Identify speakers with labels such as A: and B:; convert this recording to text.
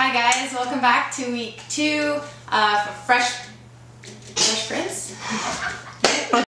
A: Hi guys, welcome back to week two of Fresh